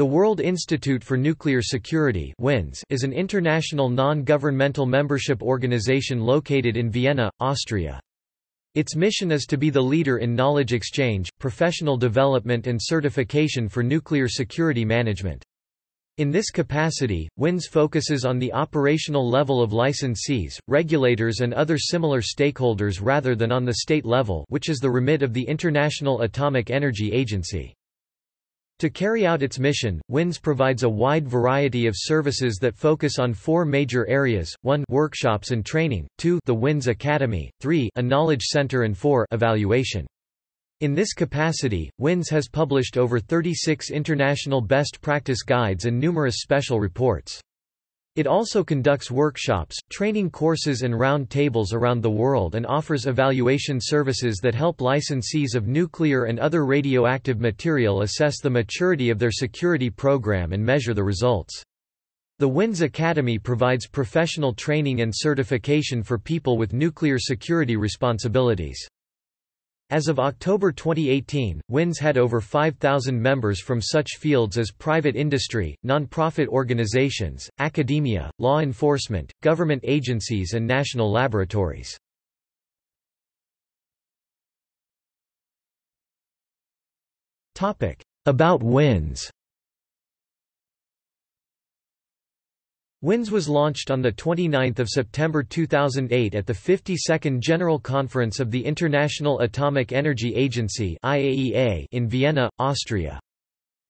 The World Institute for Nuclear Security is an international non-governmental membership organization located in Vienna, Austria. Its mission is to be the leader in knowledge exchange, professional development and certification for nuclear security management. In this capacity, WINS focuses on the operational level of licensees, regulators and other similar stakeholders rather than on the state level which is the remit of the International Atomic Energy Agency. To carry out its mission, WINS provides a wide variety of services that focus on four major areas, 1 workshops and training, 2 the WINS Academy, 3 a knowledge center and 4 evaluation. In this capacity, WINS has published over 36 international best practice guides and numerous special reports. It also conducts workshops, training courses and round tables around the world and offers evaluation services that help licensees of nuclear and other radioactive material assess the maturity of their security program and measure the results. The WINS Academy provides professional training and certification for people with nuclear security responsibilities. As of October 2018, WINS had over 5,000 members from such fields as private industry, non-profit organizations, academia, law enforcement, government agencies and national laboratories. About WINS WINS was launched on 29 September 2008 at the 52nd General Conference of the International Atomic Energy Agency in Vienna, Austria.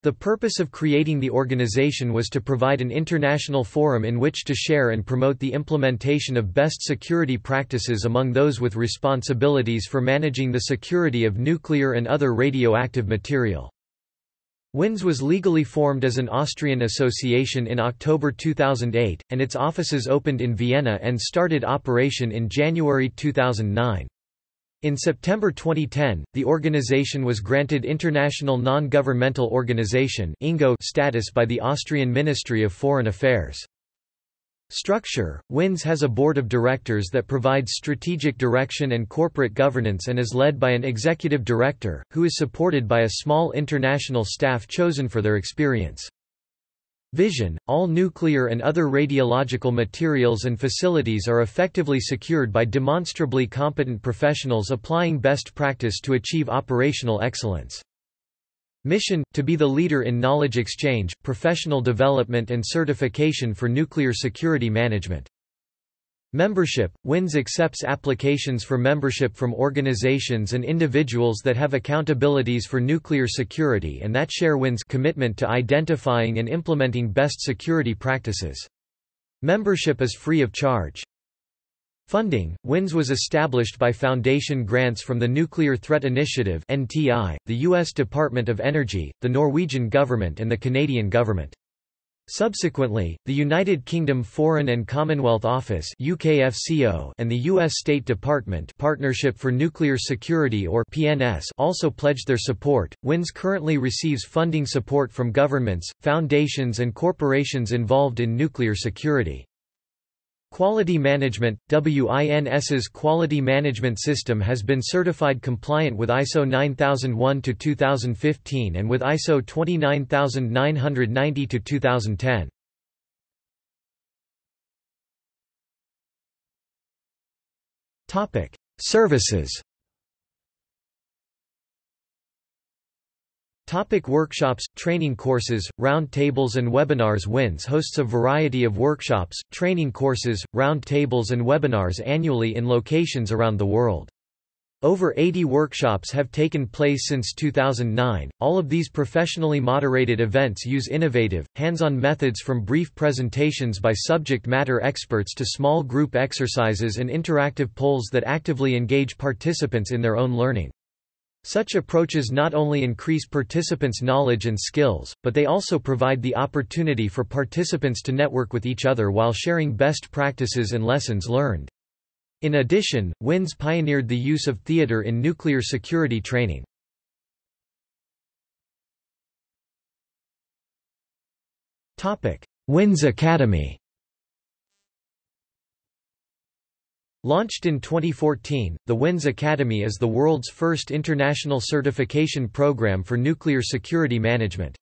The purpose of creating the organization was to provide an international forum in which to share and promote the implementation of best security practices among those with responsibilities for managing the security of nuclear and other radioactive material. WINS was legally formed as an Austrian association in October 2008, and its offices opened in Vienna and started operation in January 2009. In September 2010, the organization was granted International Non-Governmental Organization status by the Austrian Ministry of Foreign Affairs. Structure WINS has a board of directors that provides strategic direction and corporate governance and is led by an executive director, who is supported by a small international staff chosen for their experience. Vision All nuclear and other radiological materials and facilities are effectively secured by demonstrably competent professionals applying best practice to achieve operational excellence. Mission – to be the leader in knowledge exchange, professional development and certification for nuclear security management. Membership – WINS accepts applications for membership from organizations and individuals that have accountabilities for nuclear security and that share WINS commitment to identifying and implementing best security practices. Membership is free of charge. Funding WINS was established by foundation grants from the Nuclear Threat Initiative (NTI), the US Department of Energy, the Norwegian government and the Canadian government. Subsequently, the United Kingdom Foreign and Commonwealth Office (UKFCO) and the US State Department Partnership for Nuclear Security or PNS also pledged their support. WINS currently receives funding support from governments, foundations and corporations involved in nuclear security. Quality Management – WINS's quality management system has been certified compliant with ISO 9001-2015 and with ISO 29990-2010. Services Topic workshops, training courses, round tables and webinars WINS hosts a variety of workshops, training courses, round tables and webinars annually in locations around the world. Over 80 workshops have taken place since 2009. All of these professionally moderated events use innovative, hands-on methods from brief presentations by subject matter experts to small group exercises and interactive polls that actively engage participants in their own learning. Such approaches not only increase participants' knowledge and skills, but they also provide the opportunity for participants to network with each other while sharing best practices and lessons learned. In addition, WINS pioneered the use of theater in nuclear security training. WINS Academy Launched in 2014, the WINS Academy is the world's first international certification program for nuclear security management.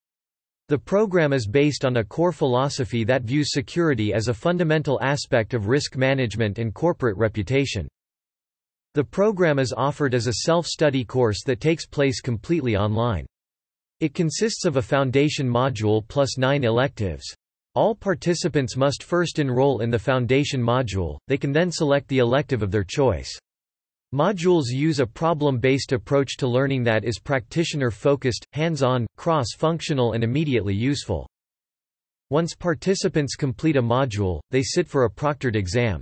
The program is based on a core philosophy that views security as a fundamental aspect of risk management and corporate reputation. The program is offered as a self-study course that takes place completely online. It consists of a foundation module plus nine electives. All participants must first enroll in the foundation module, they can then select the elective of their choice. Modules use a problem-based approach to learning that is practitioner-focused, hands-on, cross-functional and immediately useful. Once participants complete a module, they sit for a proctored exam.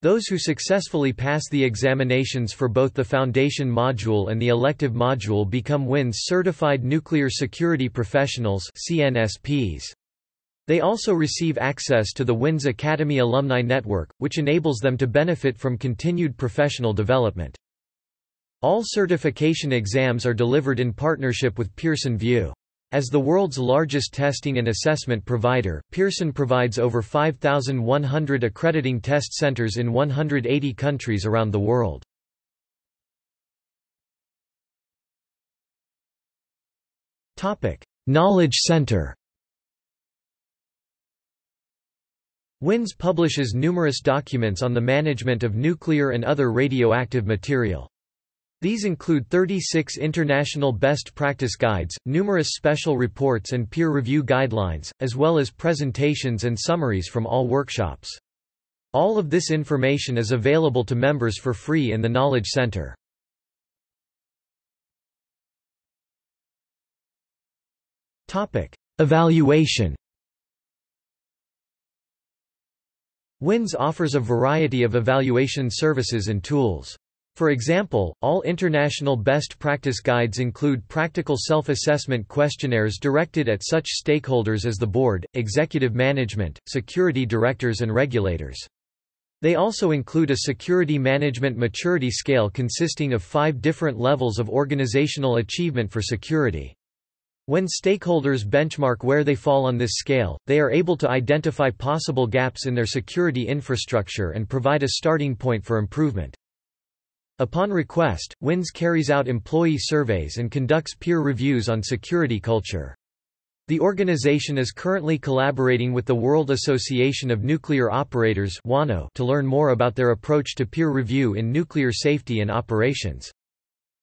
Those who successfully pass the examinations for both the Foundation module and the elective module become WINS Certified Nuclear Security Professionals CNSPs. They also receive access to the WINS Academy Alumni Network, which enables them to benefit from continued professional development. All certification exams are delivered in partnership with Pearson VUE. As the world's largest testing and assessment provider, Pearson provides over 5,100 accrediting test centers in 180 countries around the world. Knowledge Center WINS publishes numerous documents on the management of nuclear and other radioactive material. These include 36 international best practice guides, numerous special reports and peer review guidelines, as well as presentations and summaries from all workshops. All of this information is available to members for free in the Knowledge Center. Evaluation WINS offers a variety of evaluation services and tools. For example, all international best practice guides include practical self-assessment questionnaires directed at such stakeholders as the board, executive management, security directors and regulators. They also include a security management maturity scale consisting of five different levels of organizational achievement for security. When stakeholders benchmark where they fall on this scale, they are able to identify possible gaps in their security infrastructure and provide a starting point for improvement. Upon request, WINS carries out employee surveys and conducts peer reviews on security culture. The organization is currently collaborating with the World Association of Nuclear Operators to learn more about their approach to peer review in nuclear safety and operations.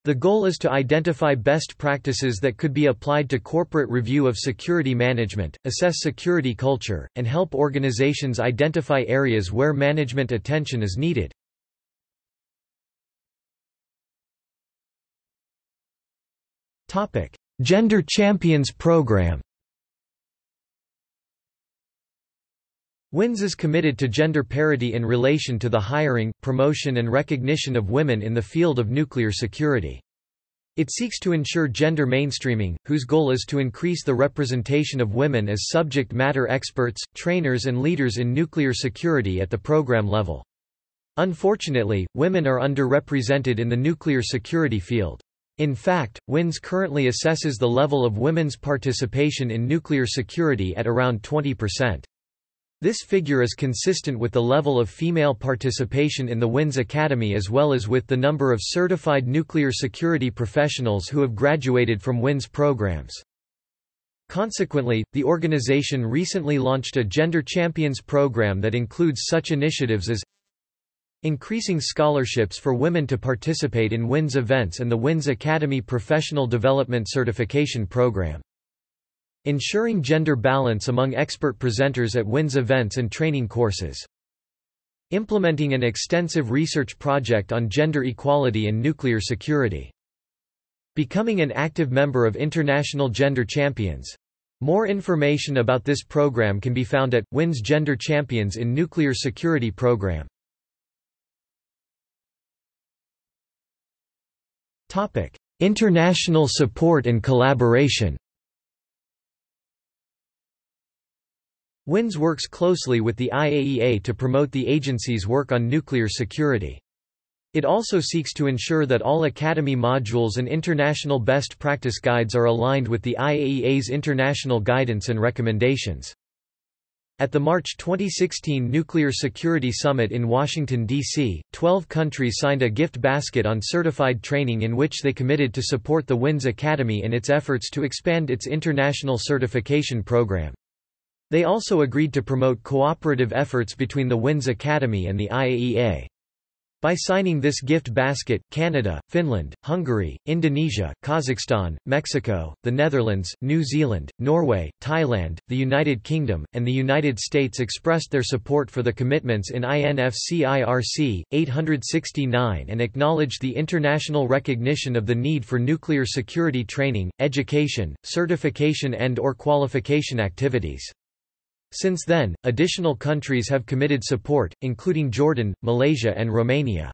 The goal is to identify best practices that could be applied to corporate review of security management, assess security culture, and help organizations identify areas where management attention is needed. Gender Champions Program WINS is committed to gender parity in relation to the hiring, promotion and recognition of women in the field of nuclear security. It seeks to ensure gender mainstreaming, whose goal is to increase the representation of women as subject matter experts, trainers and leaders in nuclear security at the program level. Unfortunately, women are underrepresented in the nuclear security field. In fact, WINS currently assesses the level of women's participation in nuclear security at around 20%. This figure is consistent with the level of female participation in the WINS Academy as well as with the number of certified nuclear security professionals who have graduated from WINS programs. Consequently, the organization recently launched a Gender Champions program that includes such initiatives as Increasing scholarships for women to participate in WINS events and the WINS Academy Professional Development Certification Program. Ensuring gender balance among expert presenters at WINS events and training courses. Implementing an extensive research project on gender equality and nuclear security. Becoming an active member of International Gender Champions. More information about this program can be found at WINS Gender Champions in Nuclear Security Program. Topic: International support and collaboration. WINS works closely with the IAEA to promote the agency's work on nuclear security. It also seeks to ensure that all Academy modules and international best practice guides are aligned with the IAEA's international guidance and recommendations. At the March 2016 Nuclear Security Summit in Washington, D.C., 12 countries signed a gift basket on certified training in which they committed to support the WINS Academy in its efforts to expand its international certification program. They also agreed to promote cooperative efforts between the WINS Academy and the IAEA. By signing this gift basket, Canada, Finland, Hungary, Indonesia, Kazakhstan, Mexico, the Netherlands, New Zealand, Norway, Thailand, the United Kingdom, and the United States expressed their support for the commitments in INFCIRC 869 and acknowledged the international recognition of the need for nuclear security training, education, certification and or qualification activities. Since then, additional countries have committed support, including Jordan, Malaysia and Romania.